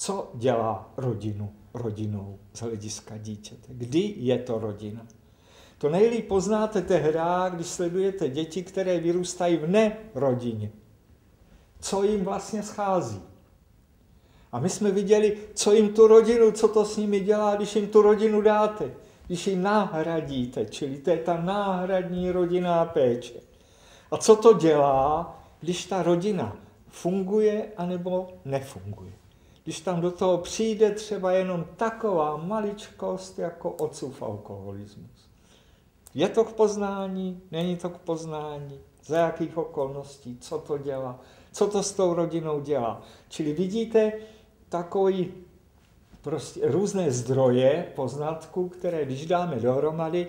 Co dělá rodinu rodinou z hlediska dítěte? Kdy je to rodina? To nejlíp poznáte tehdy, když sledujete děti, které vyrůstají v nerodině. Co jim vlastně schází? A my jsme viděli, co jim tu rodinu, co to s nimi dělá, když jim tu rodinu dáte, když ji nahradíte, čili to je ta náhradní rodinná péče. A co to dělá, když ta rodina funguje anebo nefunguje. Když tam do toho přijde třeba jenom taková maličkost jako otcův alkoholismus. Je to k poznání, není to k poznání, za jakých okolností, co to dělá, co to s tou rodinou dělá. Čili vidíte takový prostě různé zdroje poznatků, které když dáme dohromady,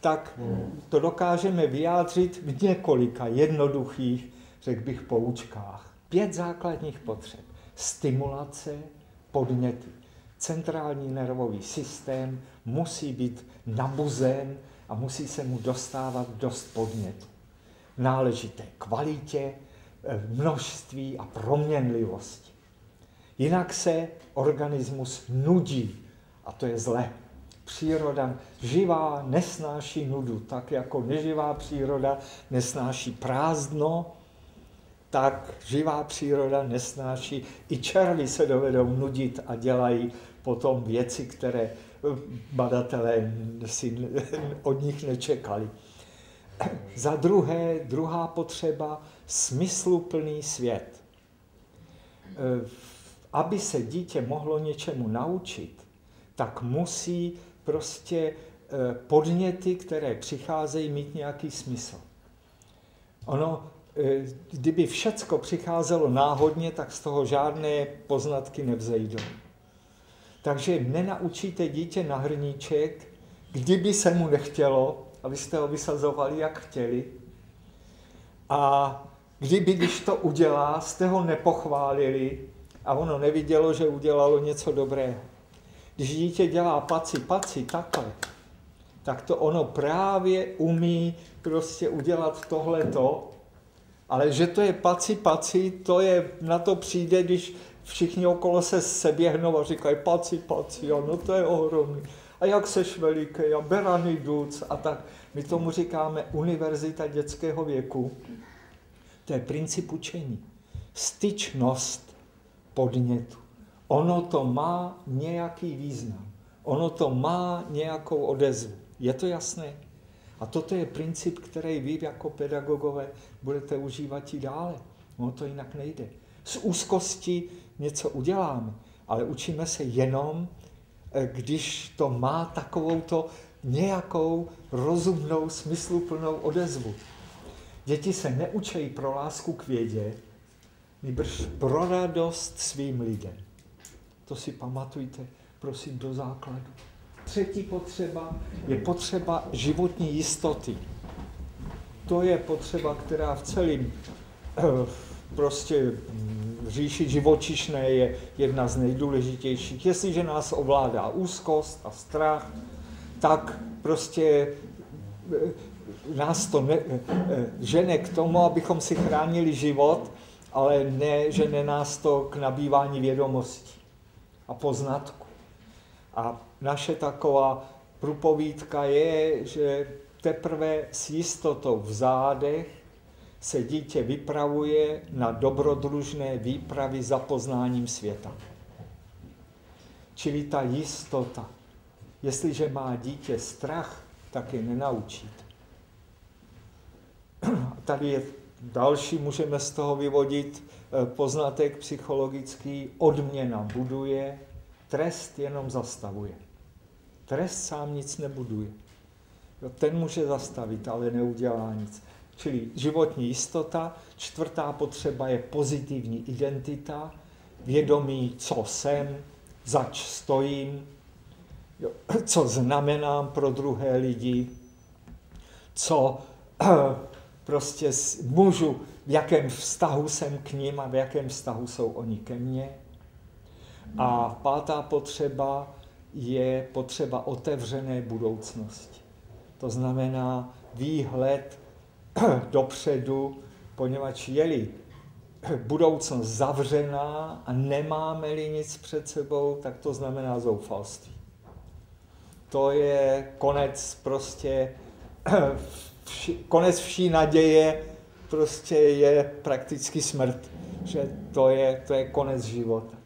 tak to dokážeme vyjádřit v několika jednoduchých, řekl bych, poučkách. Pět základních potřeb. Stimulace, podněty. Centrální nervový systém musí být nabuzen a musí se mu dostávat dost podnětu. Náležité kvalitě, eh, množství a proměnlivosti. Jinak se organismus nudí a to je zlé. Příroda živá nesnáší nudu, tak jako neživá příroda nesnáší prázdno, tak živá příroda nesnáší. I červy se dovedou nudit a dělají potom věci, které badatelé si od nich nečekali. Za druhé, druhá potřeba, smysluplný svět. Aby se dítě mohlo něčemu naučit, tak musí prostě eh, podněty, které přicházejí, mít nějaký smysl. Ono, eh, kdyby všecko přicházelo náhodně, tak z toho žádné poznatky nevzejdou. Takže nenaučíte dítě na hrníček, kdyby se mu nechtělo, abyste ho vysazovali, jak chtěli. A kdyby, když to udělá, jste ho nepochválili a ono nevidělo, že udělalo něco dobrého. Když dítě dělá paci, paci, takhle, tak to ono právě umí prostě udělat tohleto, ale že to je paci, paci, to je, na to přijde, když všichni okolo se seběhnou a říkají paci, paci, a no to je ohromný. A jak seš veliký, a beraný duc a tak. My tomu říkáme univerzita dětského věku. To je princip učení. Styčnost podnětu. Ono to má nějaký význam. Ono to má nějakou odezvu. Je to jasné? A toto je princip, který vy jako pedagogové budete užívat i dále. Ono to jinak nejde. Z úzkosti něco uděláme, ale učíme se jenom, eh, když to má takovouto nějakou rozumnou, smysluplnou odezvu. Děti se neučejí pro lásku k vědě, nýbrž pro radost svým lidem. To si pamatujte, prosím, do základu. Třetí potřeba je potřeba životní jistoty. To je potřeba, která v celém eh, prostě mm, říši živočišné je jedna z nejdůležitějších. Jestliže nás ovládá úzkost a strach, tak prostě eh, nás to ne, eh, žene k tomu, abychom si chránili život, ale ne, žene nás to k nabývání vědomostí a poznatku. A naše taková průpovídka je, že teprve s jistotou v zádech se dítě vypravuje na dobrodružné výpravy za poznáním světa. Čili ta jistota. Jestliže má dítě strach, tak je nenaučíte. Tady je další, můžeme z toho vyvodit Eh, poznatek psychologický, odměna buduje, trest jenom zastavuje. Trest sám nic nebuduje. Ten může zastavit, ale neudělá nic. Čili životní jistota. Čtvrtá potřeba je pozitivní identita, vědomí, co jsem, zač stojím, co znamenám pro druhé lidi, co prostě můžu, v jakém vztahu jsem k ním a v jakém vztahu jsou oni ke mně. A pátá potřeba je potřeba otevřené budoucnosti. To znamená výhled dopředu, poněvadž jeli budoucnost zavřená a nemáme-li nic před sebou, tak to znamená zoufalství. To je konec prostě, vši, konec vší naděje prostě je prakticky smrt. Že to je, to je konec života.